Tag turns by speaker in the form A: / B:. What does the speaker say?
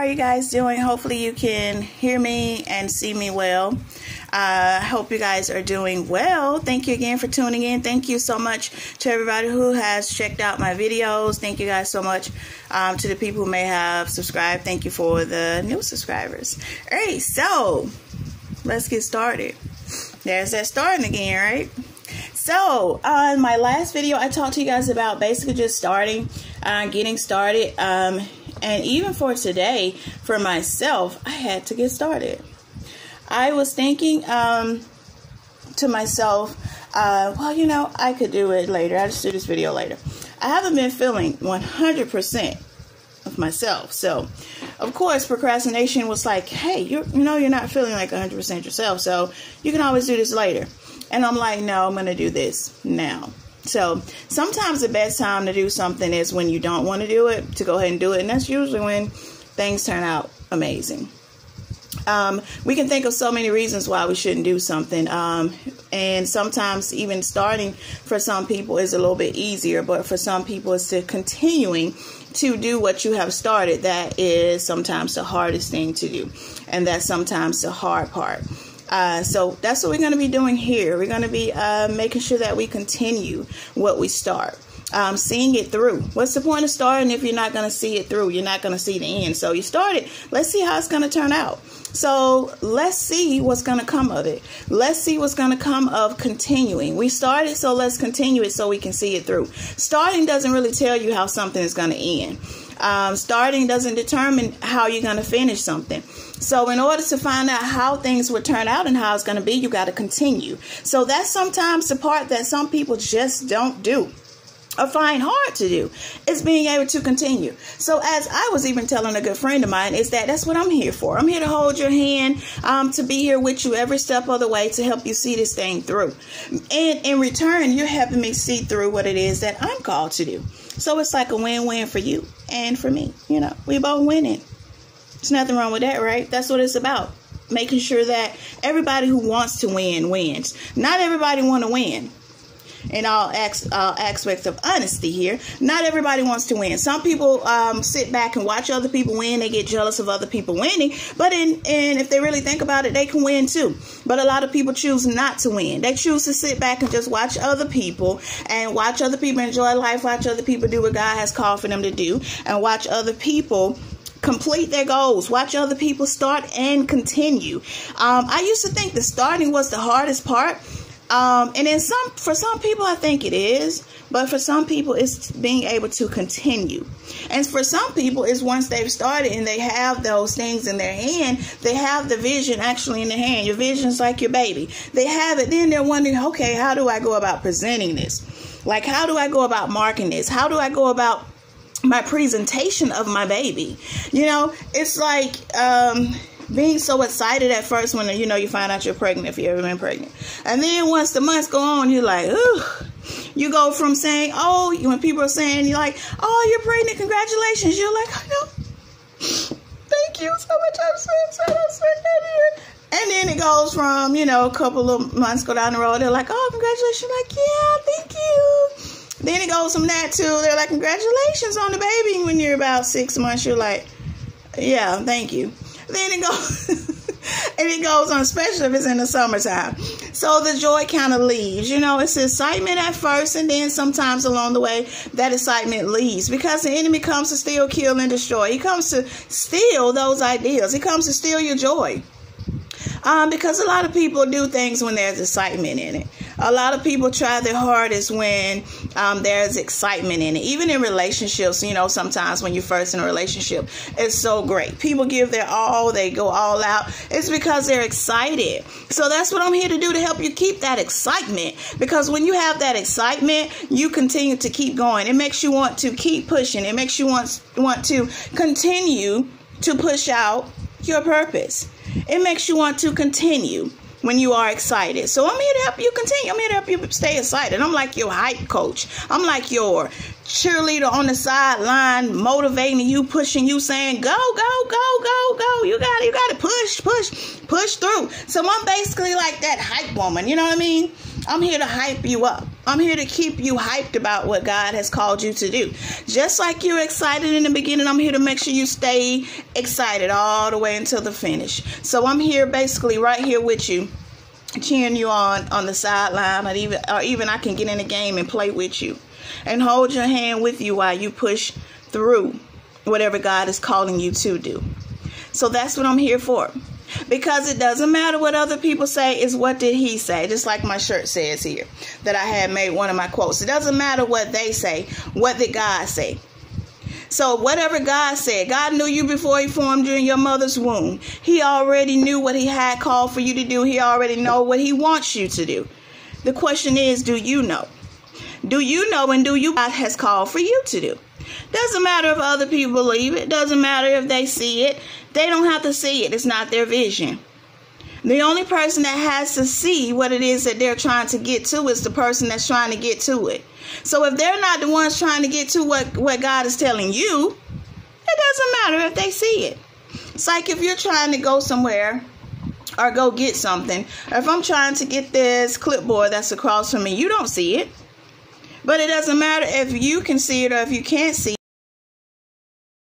A: are you guys doing? Hopefully, you can hear me and see me well. I uh, hope you guys are doing well. Thank you again for tuning in. Thank you so much to everybody who has checked out my videos. Thank you guys so much um, to the people who may have subscribed. Thank you for the new subscribers. All right, so let's get started. There's that starting again, right? So, on my last video, I talked to you guys about basically just starting, uh, getting started. Um, and even for today, for myself, I had to get started. I was thinking um, to myself, uh, well, you know, I could do it later. I'll just do this video later. I haven't been feeling 100% of myself. So, of course, procrastination was like, hey, you you know, you're not feeling like 100% yourself. So, you can always do this later. And I'm like, no, I'm going to do this now. So sometimes the best time to do something is when you don't want to do it, to go ahead and do it. And that's usually when things turn out amazing. Um, we can think of so many reasons why we shouldn't do something. Um, and sometimes even starting for some people is a little bit easier, but for some people it's to continuing to do what you have started that is sometimes the hardest thing to do. And that's sometimes the hard part. Uh, so that's what we're going to be doing here. We're going to be uh, making sure that we continue what we start. Um, seeing it through. What's the point of starting if you're not going to see it through? You're not going to see the end. So you started. Let's see how it's going to turn out. So let's see what's going to come of it. Let's see what's going to come of continuing. We started, so let's continue it so we can see it through. Starting doesn't really tell you how something is going to end. Um, starting doesn't determine how you're going to finish something. So, in order to find out how things will turn out and how it's going to be, you got to continue. So, that's sometimes the part that some people just don't do or find hard to do is being able to continue. So, as I was even telling a good friend of mine, is that that's what I'm here for. I'm here to hold your hand, um, to be here with you every step of the way to help you see this thing through. And in return, you're helping me see through what it is that I'm called to do. So, it's like a win win for you and for me. You know, we both winning. There's nothing wrong with that, right? That's what it's about. Making sure that everybody who wants to win wins. Not everybody want to win. In all uh, aspects of honesty here, not everybody wants to win. Some people um, sit back and watch other people win. They get jealous of other people winning. But in and if they really think about it, they can win too. But a lot of people choose not to win. They choose to sit back and just watch other people and watch other people enjoy life. Watch other people do what God has called for them to do, and watch other people complete their goals watch other people start and continue um, i used to think the starting was the hardest part um, and then some for some people i think it is but for some people it's being able to continue. And for some people it's once they've started and they have those things in their hand they have the vision actually in their hand. Your vision is like your baby. They have it. Then they're wondering okay how do i go about presenting this? Like how do i go about marking this? How do i go about my presentation of my baby. You know, it's like um, being so excited at first when you know you find out you're pregnant if you ever been pregnant, and then once the months go on, you're like, ooh. You go from saying, oh, you when people are saying, you're like, oh, you're pregnant, congratulations. You're like, I know. Thank you so much. I'm so excited. I'm so excited. And then it goes from, you know, a couple of months go down the road. They're like, oh, congratulations. Like, yeah, thank you then it goes from that to they're like, congratulations on the baby. When you're about six months, you're like, yeah, thank you. Then it goes, and it goes on, especially if it's in the summertime. So the joy kind of leaves. You know, it's excitement at first, and then sometimes along the way, that excitement leaves because the enemy comes to steal, kill, and destroy. He comes to steal those ideas. He comes to steal your joy. Um, because a lot of people do things when there's excitement in it. A lot of people try their hardest when um, there's excitement in it. Even in relationships, you know, sometimes when you're first in a relationship, it's so great. People give their all, they go all out. It's because they're excited. So that's what I'm here to do to help you keep that excitement. Because when you have that excitement, you continue to keep going. It makes you want to keep pushing. It makes you want want to continue to push out your purpose. It makes you want to continue when you are excited. So I'm here to help you continue. I'm here to help you stay excited. I'm like your hype coach. I'm like your cheerleader on the sideline, motivating you, pushing you, saying, go, go, go, go, go. You got it. You got to push, push, push through. So I'm basically like that hype woman. You know what I mean? I'm here to hype you up. I'm here to keep you hyped about what God has called you to do. Just like you're excited in the beginning, I'm here to make sure you stay excited all the way until the finish. So I'm here basically right here with you cheering you on on the sideline or even or even I can get in the game and play with you and hold your hand with you while you push through whatever God is calling you to do. So that's what I'm here for. Because it doesn't matter what other people say, is what did he say? Just like my shirt says here that I had made one of my quotes. It doesn't matter what they say, what did God say? So, whatever God said, God knew you before He formed you in your mother's womb. He already knew what He had called for you to do. He already know what He wants you to do. The question is, do you know? Do you know and do you God has called for you to do? Doesn't matter if other people believe it. Doesn't matter if they see it. They don't have to see it. It's not their vision. The only person that has to see what it is that they're trying to get to is the person that's trying to get to it. So if they're not the ones trying to get to what, what God is telling you, it doesn't matter if they see it. It's like if you're trying to go somewhere or go get something, or if I'm trying to get this clipboard that's across from me, you don't see it. But it doesn't matter if you can see it or if you can't see